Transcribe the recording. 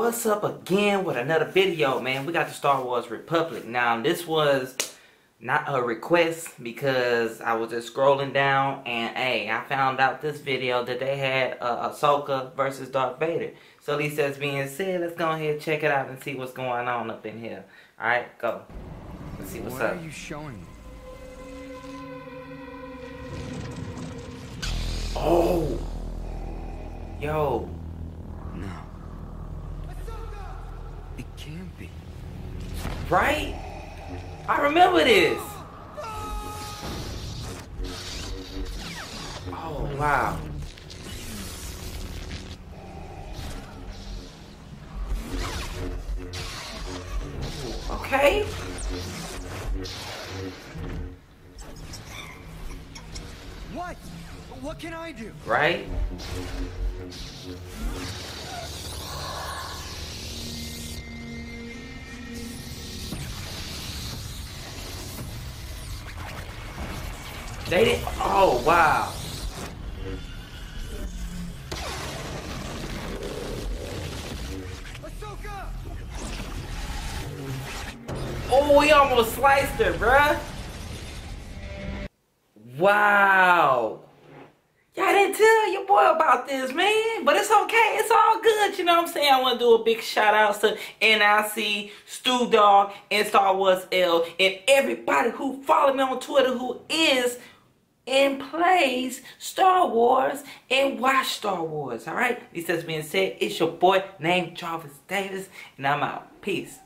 What's up again with another video, man? We got the Star Wars Republic. Now, this was not a request because I was just scrolling down and, hey, I found out this video that they had uh, Ahsoka versus Darth Vader. So, at least that's being said, let's go ahead and check it out and see what's going on up in here. Alright, go. Let's see what's what up. What are you showing me? Oh! Yo. No. It can't be. Right? I remember this. Oh, wow. Okay. What? What can I do? Right? They did. Oh wow. Oh, he almost sliced her, bruh. Wow. Y'all didn't tell your boy about this, man. But it's okay. It's all good. You know what I'm saying? I want to do a big shout out to NIC, Stu Dog, and Star Wars L, and everybody who followed me on Twitter who is and plays Star Wars and watch Star Wars. All right? This has been said. It's your boy named Jarvis Davis, and I'm out. Peace.